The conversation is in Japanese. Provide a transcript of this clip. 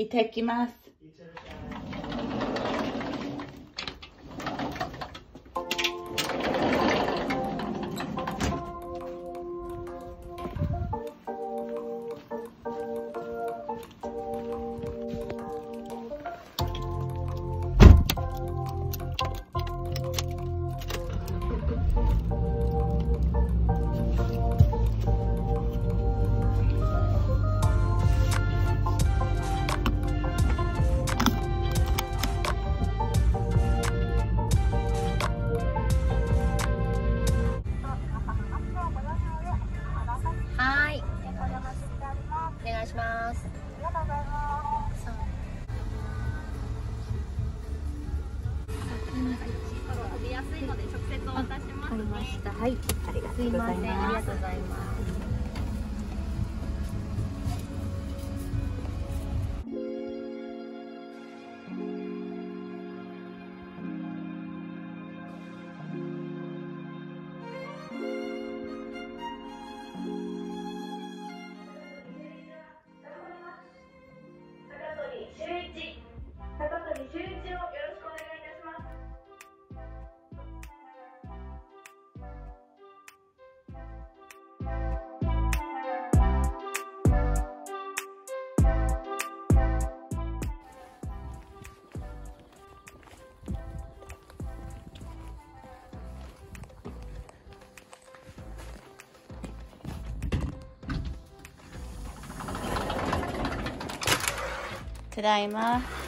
いってきます。願いします。そう飛びやすいので直接お渡ししますわかりました。はい。ありがすいません。ありがとうございます。ただいま。